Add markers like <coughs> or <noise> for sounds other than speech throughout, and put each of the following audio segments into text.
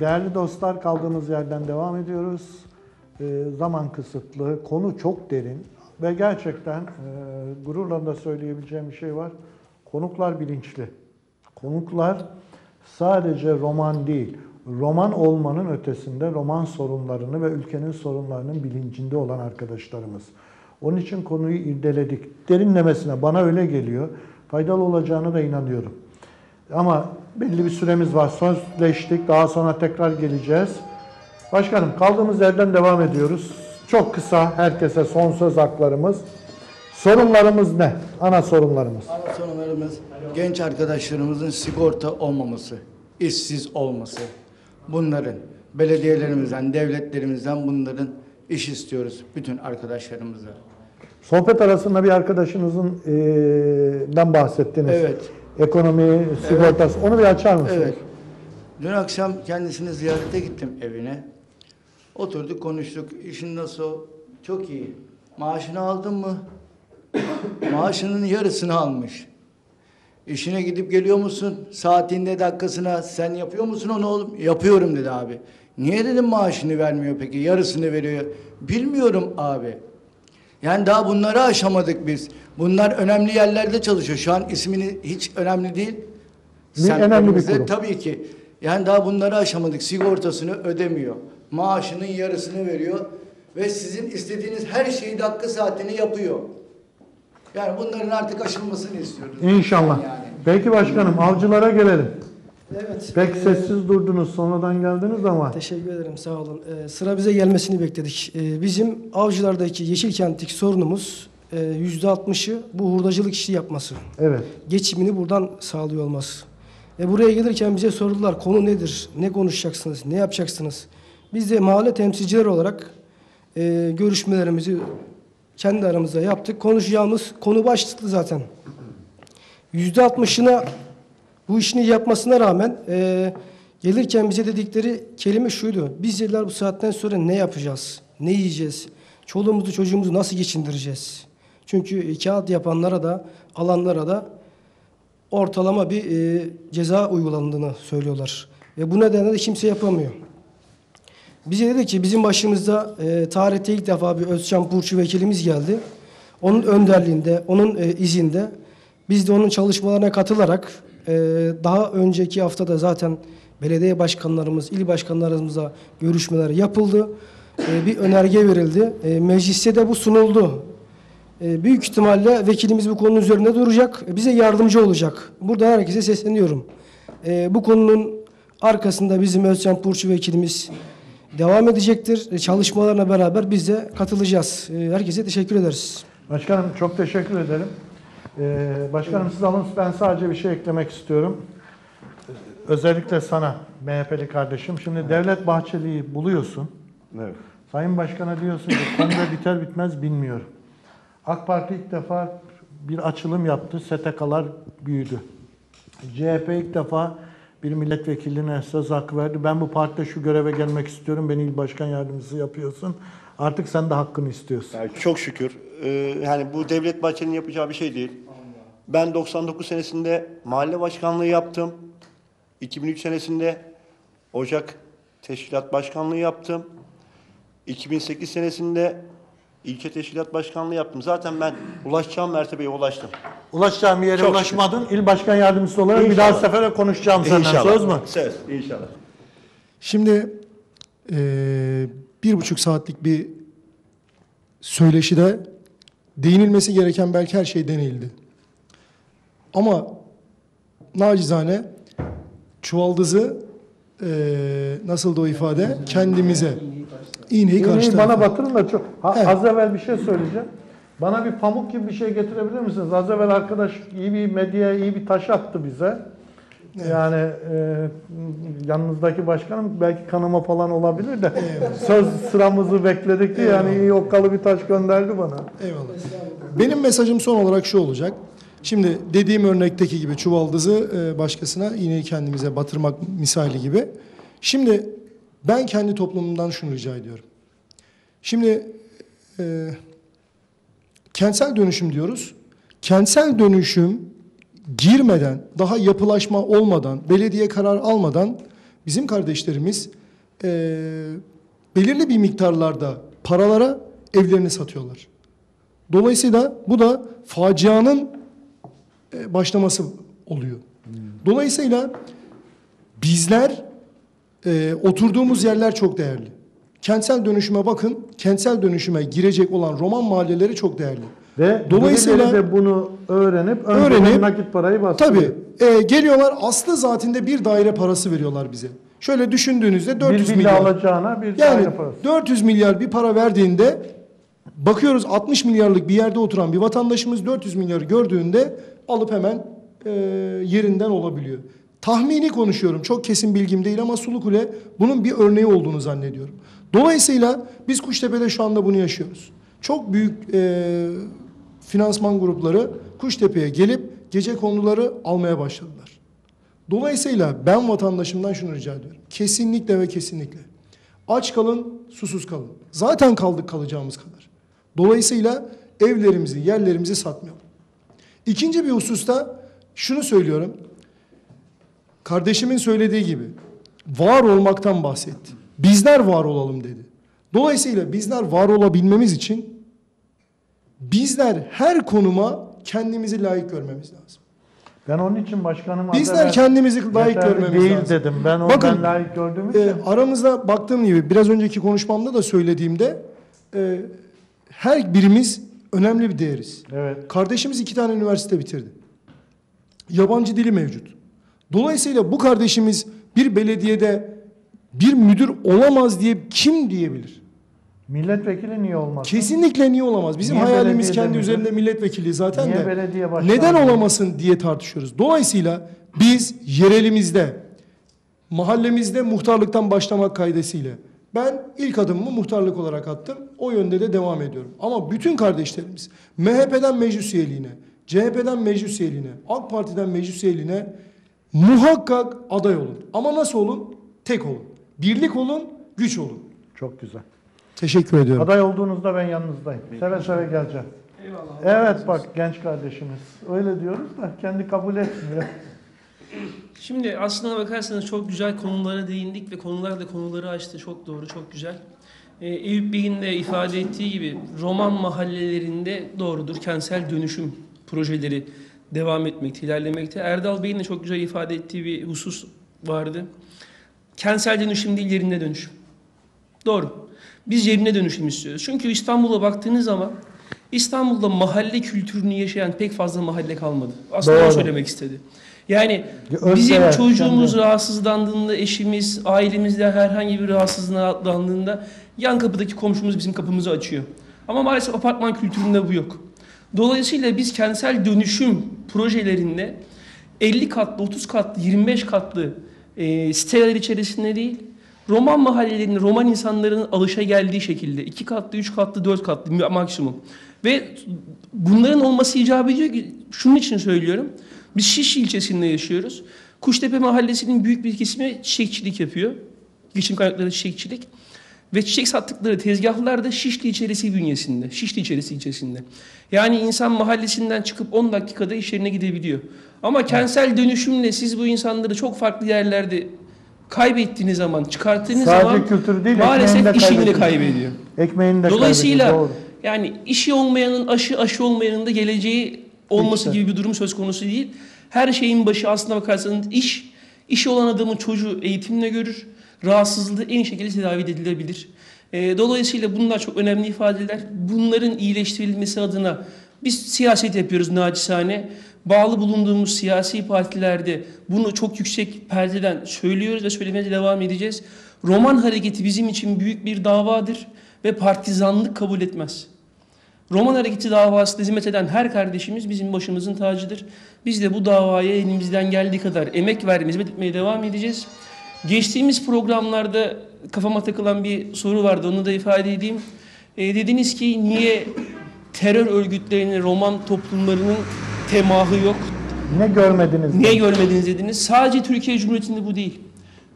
Değerli dostlar kaldığımız yerden devam ediyoruz. Ee, zaman kısıtlı, konu çok derin ve gerçekten e, gururla da söyleyebileceğim bir şey var. Konuklar bilinçli. Konuklar sadece roman değil, roman olmanın ötesinde roman sorunlarını ve ülkenin sorunlarının bilincinde olan arkadaşlarımız. Onun için konuyu irdeledik. Derinlemesine bana öyle geliyor. Faydalı olacağına da inanıyorum. Ama belli bir süremiz var. Sözleştik. Daha sonra tekrar geleceğiz. Başkanım kaldığımız yerden devam ediyoruz. Çok kısa herkese son söz haklarımız. Sorunlarımız ne? Ana sorunlarımız. Ana sorunlarımız genç arkadaşlarımızın sigorta olmaması, işsiz olması. Bunların belediyelerimizden, devletlerimizden bunların iş istiyoruz bütün arkadaşlarımıza. Sohbet arasında bir arkadaşınızın den bahsettiniz. Evet. Ekonomi, sigortası. Onu bir açar mısınız? Evet. Dün akşam kendisini ziyarete gittim evine. Oturduk konuştuk. İşin nasıl? Çok iyi. Maaşını aldın mı? <coughs> Maaşının yarısını almış. İşine gidip geliyor musun? Saatinde dakikasına sen yapıyor musun onu oğlum? Yapıyorum dedi abi. Niye dedim maaşını vermiyor peki? Yarısını veriyor. Bilmiyorum abi. Yani daha bunları aşamadık biz. Bunlar önemli yerlerde çalışıyor. Şu an ismini hiç önemli değil. Bir önemli bir kurum. Tabii ki. Yani daha bunları aşamadık. Sigortasını ödemiyor. Maaşının yarısını veriyor. Ve sizin istediğiniz her şeyi dakika saatini yapıyor. Yani bunların artık aşılmasını istiyoruz. İnşallah. Yani. Peki başkanım avcılara gelelim. Evet. Pek e, sessiz durdunuz sonradan geldiniz ama. Teşekkür ederim sağ olun. Ee, sıra bize gelmesini bekledik. Ee, bizim avcılardaki Yeşilkent'teki sorunumuz e, yüzde 60'ı bu hurdacılık işi yapması. Evet. Geçimini buradan sağlıyor olması. E, buraya gelirken bize sordular konu nedir? Ne konuşacaksınız? Ne yapacaksınız? Biz de mahalle temsilcileri olarak e, görüşmelerimizi kendi aramızda yaptık. Konuşacağımız konu başlıklı zaten. Yüzde altmışına bu işini yapmasına rağmen e, gelirken bize dedikleri kelime şuydu. Biz dediler bu saatten sonra ne yapacağız? Ne yiyeceğiz? Çoluğumuzu çocuğumuzu nasıl geçindireceğiz? Çünkü kağıt yapanlara da alanlara da ortalama bir e, ceza uygulandığını söylüyorlar. Ve bu nedenle de kimse yapamıyor. Bize dedi ki bizim başımızda e, tarihte ilk defa bir Özcan Burçu vekilimiz geldi. Onun önderliğinde, onun e, izinde biz de onun çalışmalarına katılarak e, daha önceki haftada zaten belediye başkanlarımız, il başkanlarımızla görüşmeler yapıldı. E, bir önerge verildi. E, mecliste de bu sunuldu. E, büyük ihtimalle vekilimiz bu konunun üzerinde duracak, bize yardımcı olacak. Burada herkese sesleniyorum. Bu konunun arkasında bizim Özcan Burçu vekilimiz devam edecektir. Çalışmalarına beraber biz de katılacağız. Herkese teşekkür ederiz. Başkanım çok teşekkür ederim. Ee, başkanım siz alın ben sadece bir şey eklemek istiyorum. Özellikle sana MHP'li kardeşim. Şimdi Devlet Bahçeli'yi buluyorsun. Evet. Sayın Başkan'a diyorsun ki kongre biter bitmez bilmiyorum. AK Parti ilk defa bir açılım yaptı. STK'lar büyüdü. CHP ilk defa bir milletvekiline söz hakkı verdi. Ben bu partide şu göreve gelmek istiyorum. Beni il başkan yardımcısı yapıyorsun. Artık sen de hakkını istiyorsun. Yani çok şükür. Ee, yani bu Devlet Bahçeli'nin yapacağı bir şey değil. Ben 99 senesinde mahalle başkanlığı yaptım. 2003 senesinde Ocak Teşkilat Başkanlığı yaptım. 2008 senesinde ilçe teşkilat başkanlığı yaptım. Zaten ben ulaşacağım mertebeye ulaştım. Ulaşacağım yere Çok ulaşmadın. İl başkan yardımcısı olarak bir daha İnşallah. sefere konuşacağım senden. Söz mü? Söz. İnşallah. Şimdi eee, bir buçuk saatlik bir söyleşide değinilmesi gereken belki her şey denildi. Ama nacizane çuvaldızı eee nasıl da o ifade kendimize iğneyi İğneyi karşı bana tarafa. batırın da çok. Ha, Evet. Az evvel bir şey söyleyeceğim. Bana bir pamuk gibi bir şey getirebilir misiniz? Az evvel arkadaş iyi bir medyaya iyi bir taş attı bize. Yani e, yanınızdaki başkanım belki kanama falan olabilir de söz sıramızı bekledik diye yani iyi okkalı bir taş gönderdi bana. Eyvallah. Benim mesajım son olarak şu olacak. Şimdi dediğim örnekteki gibi çuvaldızı e, başkasına iğneyi kendimize batırmak misali gibi. Şimdi ben kendi toplumumdan şunu rica ediyorum. Şimdi e, kentsel dönüşüm diyoruz. Kentsel dönüşüm girmeden, daha yapılaşma olmadan, belediye karar almadan bizim kardeşlerimiz e, belirli bir miktarlarda paralara evlerini satıyorlar. Dolayısıyla bu da facianın e, başlaması oluyor. Dolayısıyla bizler e, oturduğumuz yerler çok değerli. Kentsel dönüşüme bakın. Kentsel dönüşüme girecek olan Roman mahalleleri çok değerli. Ve Dolayısıyla- de bunu öğrenip, Öğrenip- nakit parayı bastırıyor. Tabii e, geliyorlar aslı zatinde bir daire parası veriyorlar bize. Şöyle düşündüğünüzde 400 bir milyar. alacağına bir Yani daire parası. 400 milyar bir para verdiğinde bakıyoruz 60 milyarlık bir yerde oturan bir vatandaşımız 400 milyarı gördüğünde alıp hemen e, yerinden olabiliyor. Tahmini konuşuyorum. Çok kesin bilgim değil ama Sulukule bunun bir örneği olduğunu zannediyorum. Dolayısıyla biz Kuştepe'de şu anda bunu yaşıyoruz. Çok büyük e, finansman grupları Kuştepe'ye gelip gece konuları almaya başladılar. Dolayısıyla ben vatandaşımdan şunu rica ediyorum. Kesinlikle ve kesinlikle. Aç kalın, susuz kalın. Zaten kaldık kalacağımız kadar. Dolayısıyla evlerimizi, yerlerimizi satmayalım. İkinci bir hususta şunu söylüyorum. Kardeşimin söylediği gibi var olmaktan bahsetti. Bizler var olalım dedi. Dolayısıyla bizler var olabilmemiz için bizler her konuma kendimizi layık görmemiz lazım. Ben onun için başkanım Bizler kendimizi layık görmemiz değil lazım. dedim. Ben Bakın, ondan layık gördüğüm için. E, aramızda baktığım gibi biraz önceki konuşmamda da söylediğimde e, her birimiz önemli bir değeriz. evet. Kardeşimiz iki tane üniversite bitirdi. Yabancı dili mevcut. Dolayısıyla bu kardeşimiz bir belediyede bir müdür olamaz diye kim diyebilir? Milletvekili niye olmaz? Kesinlikle niye olamaz? Bizim Niye hayalimiz kendi müdür? üzerinde milletvekili zaten Niye de. belediye başkanı? Neden olamasın diye tartışıyoruz. Dolayısıyla biz yerelimizde, mahallemizde muhtarlıktan başlamak kaydesiyle ben ilk adımımı muhtarlık olarak attım. O yönde de devam ediyorum. Ama bütün kardeşlerimiz MHP'den meclis üyeliğine, CHP'den meclis üyeliğine, AK Parti'den meclis üyeliğine muhakkak aday olun. Ama nasıl olun? Tek olun. Birlik olun, güç olun. Çok güzel. Teşekkür ediyorum. Aday olduğunuzda ben yanınızdayım. Seve seve geleceğim. Evet bak genç kardeşimiz. Öyle diyoruz da kendi kabul etmiyor. <laughs> Şimdi aslına bakarsanız çok güzel konulara değindik ve konular da konuları açtı. Çok doğru, çok güzel. Ee, Eyüp Bey'in de ifade ettiği gibi roman mahallelerinde doğrudur kentsel dönüşüm projeleri devam etmekte, ilerlemekte. Erdal Bey'in de çok güzel ifade ettiği bir husus vardı. Kentsel dönüşüm değil yerinde dönüşüm. Doğru. Biz yerine dönüşüm istiyoruz. Çünkü İstanbul'a baktığınız zaman İstanbul'da mahalle kültürünü yaşayan pek fazla mahalle kalmadı. Aslında Doğru. söylemek istedi. Yani Özdeğer, bizim çocuğumuz kendi- rahatsızlandığında, eşimiz, ailemizde herhangi bir rahatsızlandığında yan kapıdaki komşumuz bizim kapımızı açıyor. Ama maalesef apartman kültüründe bu yok. Dolayısıyla biz kentsel dönüşüm projelerinde 50 katlı, 30 katlı, 25 katlı e, siteler içerisinde değil, Roman mahallelerinin, Roman insanların alışa geldiği şekilde 2 katlı, 3 katlı, 4 katlı maksimum. Ve bunların olması icap ediyor ki, şunun için söylüyorum. Biz Şişli ilçesinde yaşıyoruz. Kuştepe mahallesinin büyük bir kesimi çiçekçilik yapıyor. Geçim kaynakları çiçekçilik. Ve çiçek sattıkları tezgahlar da Şişli içerisi bünyesinde. Şişli içerisi ilçesinde. Yani insan mahallesinden çıkıp 10 dakikada iş yerine gidebiliyor. Ama kentsel dönüşümle siz bu insanları çok farklı yerlerde kaybettiğiniz zaman, çıkarttığınız Sadece zaman kültür değil, maalesef işini de kaybediyor. kaybediyor. Ekmeğini de Dolayısıyla kaybediyor, doğru. yani işi olmayanın aşı, aşı olmayanın da geleceği olması İşte. gibi bir durum söz konusu değil. Her şeyin başı aslına bakarsanız iş. İşi olan adamın çocuğu eğitimle görür. Rahatsızlığı en iyi şekilde tedavi edilebilir. Ee, dolayısıyla bunlar çok önemli ifadeler. Bunların iyileştirilmesi adına biz siyaset yapıyoruz naçizane. Bağlı bulunduğumuz siyasi partilerde bunu çok yüksek perdeden söylüyoruz ve söylemeye de devam edeceğiz. Roman hareketi bizim için büyük bir davadır ve partizanlık kabul etmez. Roman Hareketi davasına hizmet eden her kardeşimiz bizim başımızın tacıdır. Biz de bu davaya elimizden geldiği kadar emek vermeye, hizmet etmeye devam edeceğiz. Geçtiğimiz programlarda kafama takılan bir soru vardı, onu da ifade edeyim. E, dediniz ki niye terör örgütlerinin, Roman toplumlarının temahı yok, Ne görmediniz? Niye görmediniz dediniz? Sadece Türkiye Cumhuriyeti'nde bu değil.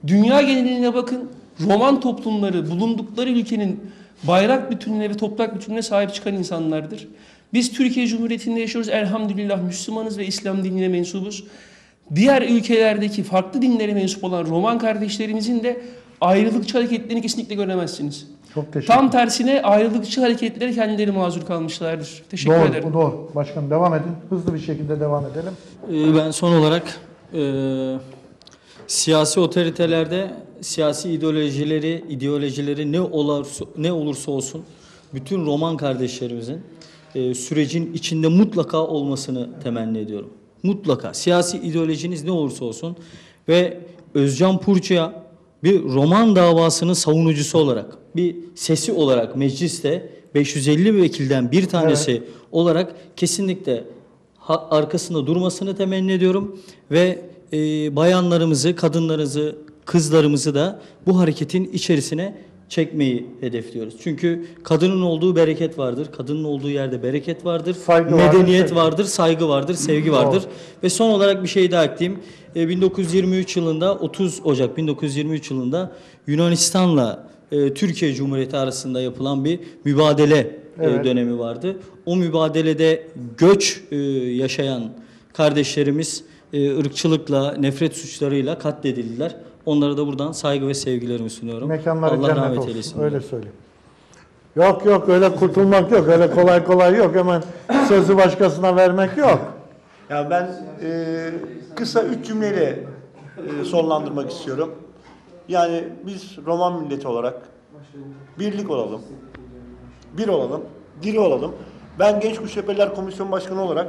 Dünya geneline bakın. Roman toplumları bulundukları ülkenin bayrak bütünlüğüne ve toprak bütünlüğüne sahip çıkan insanlardır. Biz Türkiye Cumhuriyeti'nde yaşıyoruz. Elhamdülillah Müslümanız ve İslam dinine mensubuz. diğer ülkelerdeki farklı dinlere mensup olan Roman kardeşlerimizin de ayrılıkçı hareketlerini kesinlikle göremezsiniz. Çok teşekkür Tam tersine ayrılıkçı hareketlere kendileri mazur kalmışlardır. Teşekkür Doğru, ederim. bu doğru. Başkanım devam edin. Hızlı bir şekilde devam edelim. Ee, Ben son olarak e, siyasi otoritelerde siyasi ideolojileri ideolojileri ne olursa ne olursa olsun bütün Roman kardeşlerimizin e, sürecin içinde mutlaka olmasını temenni ediyorum. Mutlaka siyasi ideolojiniz ne olursa olsun ve Özcan Purcu'ya bir Roman davasının savunucusu olarak bir sesi olarak mecliste 550 vekilden bir tanesi olarak kesinlikle arkasında durmasını temenni ediyorum ve e, bayanlarımızı, kadınlarımızı, kızlarımızı da bu hareketin içerisine çekmeyi hedefliyoruz. Çünkü kadının olduğu bereket vardır. Kadının olduğu yerde bereket vardır. Saygı vardır, medeniyet sevgi. vardır, saygı vardır, sevgi vardır. Ve son olarak bir şey daha ekleyeyim. E, 1923 yılında 30 Ocak 1923 yılında Yunanistan'la e, Türkiye Cumhuriyeti arasında yapılan bir mübadele e, Evet. dönemi vardı. O mübadelede göç e, yaşayan kardeşlerimiz e, ırkçılıkla, nefret suçlarıyla katledildiler. Onlara da buradan saygı ve sevgilerimi sunuyorum. Mekanları Allah cennet rahmet olsun. eylesin. Öyle söyleyeyim. Yok yok öyle kurtulmak yok. Öyle kolay kolay yok. Hemen sözü başkasına vermek yok. Ya ben e, kısa üç cümleyle e, sonlandırmak istiyorum. Yani biz Roman milleti olarak birlik olalım, bir olalım, diri olalım. Ben Genç Kuştepeler Komisyon Başkanı olarak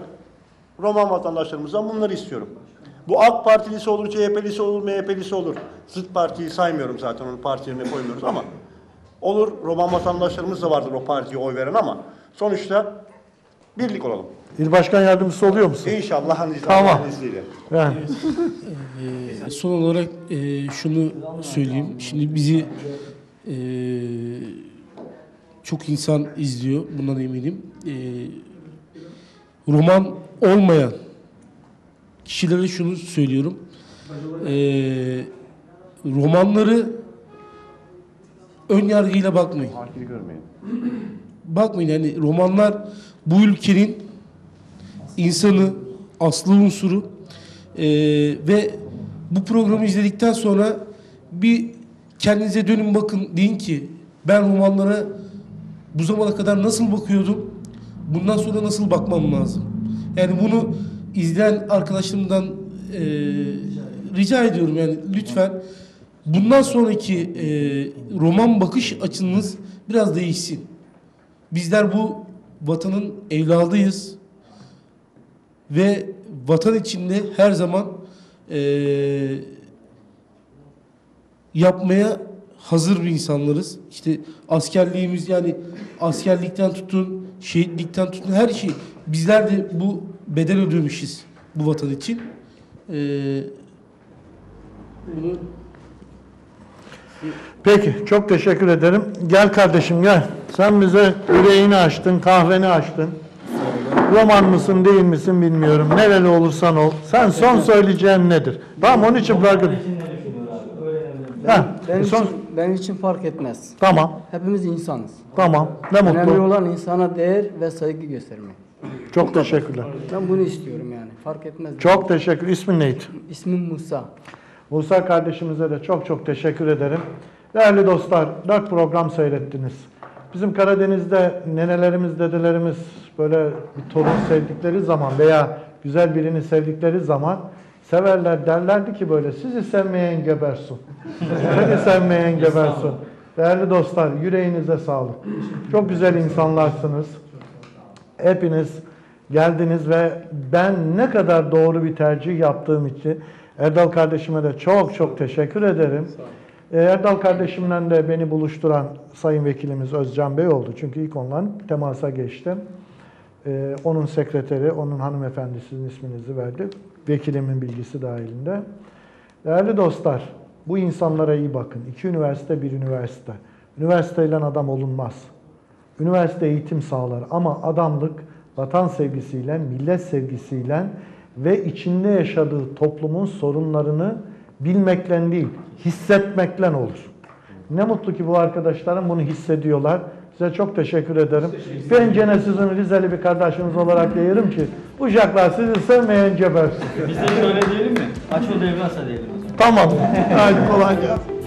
Roman vatandaşlarımızdan bunları istiyorum. Bu AK Partilisi olur, CHP'lisi olur, MHP'lisi olur. Zıt partiyi saymıyorum zaten, onu parti yerine koymuyoruz ama olur, Roman vatandaşlarımız da vardır o partiye oy veren ama sonuçta birlik olalım. İl Başkan Yardımcısı oluyor musun? İnşallah hani Tamam. İzniyle. Yani. Ee, Son olarak e, şunu söyleyeyim. Şimdi bizi e, çok insan izliyor. Bundan eminim. E, roman olmayan kişilere şunu söylüyorum. E, romanları ön yargıyla bakmayın. Bakmayın yani romanlar bu ülkenin insanı, aslı unsuru Ee, ve bu programı izledikten sonra bir kendinize dönün bakın deyin ki ben romanlara bu zamana kadar nasıl bakıyordum bundan sonra nasıl bakmam lazım. Yani bunu izleyen arkadaşlarımdan e, rica ediyorum yani lütfen bundan sonraki e, roman bakış açınız biraz değişsin. Bizler bu vatanın evladıyız ve vatan içinde her zaman eee, yapmaya hazır bir insanlarız. İşte askerliğimiz yani askerlikten tutun, şehitlikten tutun her şey. Bizler de bu bedel ödemişiz bu vatan için. Eee, bunu Peki çok teşekkür ederim. Gel kardeşim gel. Sen bize yüreğini açtın, kahveni açtın. Roman mısın değil misin bilmiyorum. Nereli olursan ol. Sen son söyleyeceğin nedir? Tamam onun için bırakın. Ha, Benim son, için, benim için fark etmez. tamam, Hepimiz insanız. tamam. Ne Önemli mutlu. olan insana değer ve saygı göstermek. Çok teşekkürler. Ben bunu istiyorum yani. Fark etmez. Çok teşekkür. İsmin neydi? İsmim Musa. Musa kardeşimize de çok çok teşekkür ederim. Değerli dostlar, dört program seyrettiniz. Bizim Karadeniz'de nenelerimiz, dedelerimiz böyle bir torun sevdikleri zaman veya güzel birini sevdikleri zaman severler derlerdi ki böyle sizi sevmeyen gebersin. Seni sevmeyen gebersin. Değerli dostlar, yüreğinize sağlık. Çok güzel insanlarsınız. Hepiniz geldiniz ve ben ne kadar doğru bir tercih yaptığım için Erdal kardeşime de çok çok teşekkür ederim. Ee, Erdal kardeşimle de beni buluşturan Sayın Vekilimiz Özcan Bey oldu. Çünkü ilk onunla temasa geçtim. Ee, onun sekreteri, onun hanımefendi sizin isminizi verdi. Vekilimin bilgisi dahilinde. Değerli dostlar, bu insanlara iyi bakın. İki üniversite, bir üniversite. Üniversiteyle adam olunmaz. Üniversite eğitim sağlar ama adamlık vatan sevgisiyle, millet sevgisiyle ve içinde yaşadığı toplumun sorunlarını bilmekle değil, hissetmekle olur. Ne mutlu ki bu arkadaşlarım bunu hissediyorlar Size çok teşekkür ederim. Ben gene sizin Rizeli bir kardeşiniz olarak diyelim ki uşaklar sizi sevmeyince ben Biz de şöyle diyelim mi? Aç o devre diyelim o zaman. Tamam. Hadi kolay gelsin.